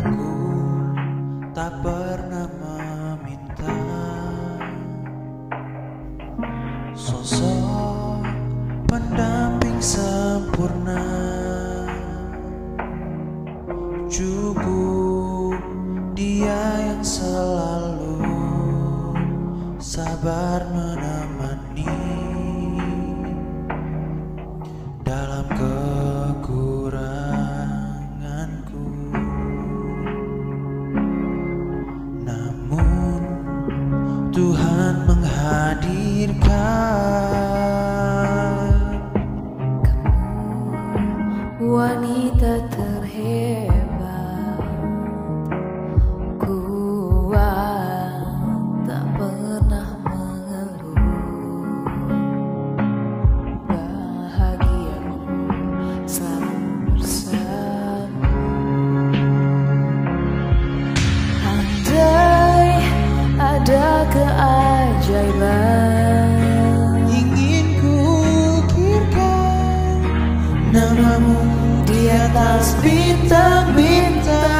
Aku tak pernah meminta Sosok pendamping sempurna Cukup dia yang selalu sabar menemani dalam kekuranganku. Tuhan menghadirkan. Wanita namamu di atas bintang-bintang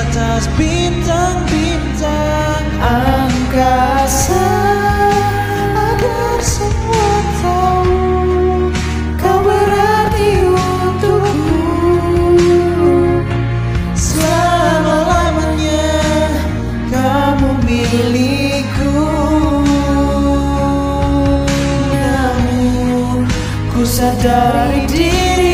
atas bintang-bintang angkasa agar semua tahu kau berarti untukku selama-lamanya kamu milikku. Namun ku sadari diri